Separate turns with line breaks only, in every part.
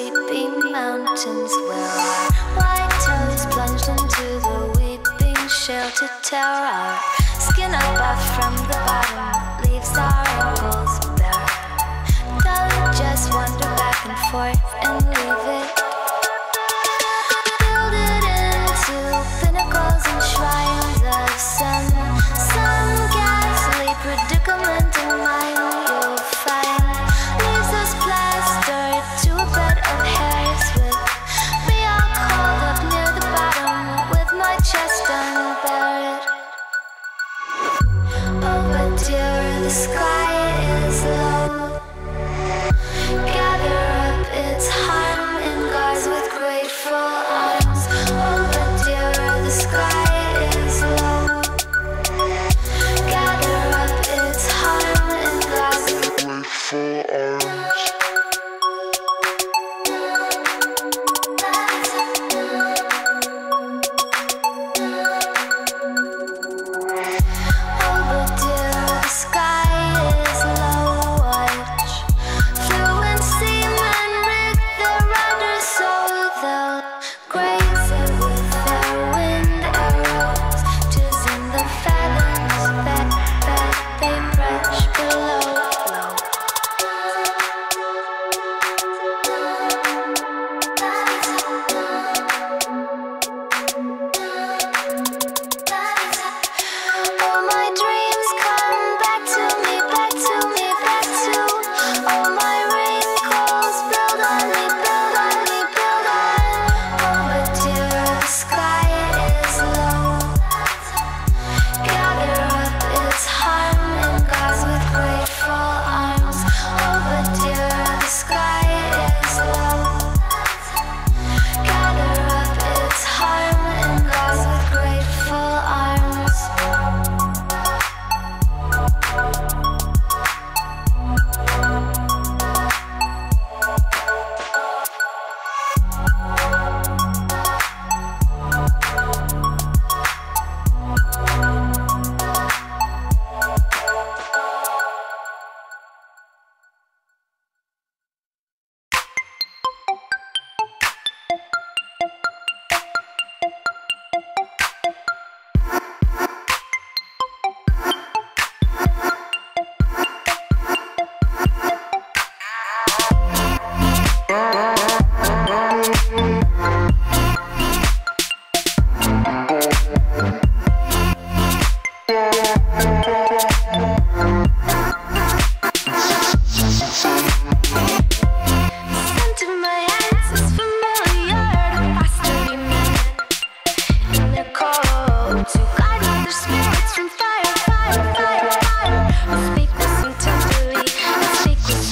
sleeping mountains where our white toes plunged into the weeping shell to tear our skin above from the bottom, leaves our ankles bare. Dolly just wander back and forth.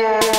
Yeah.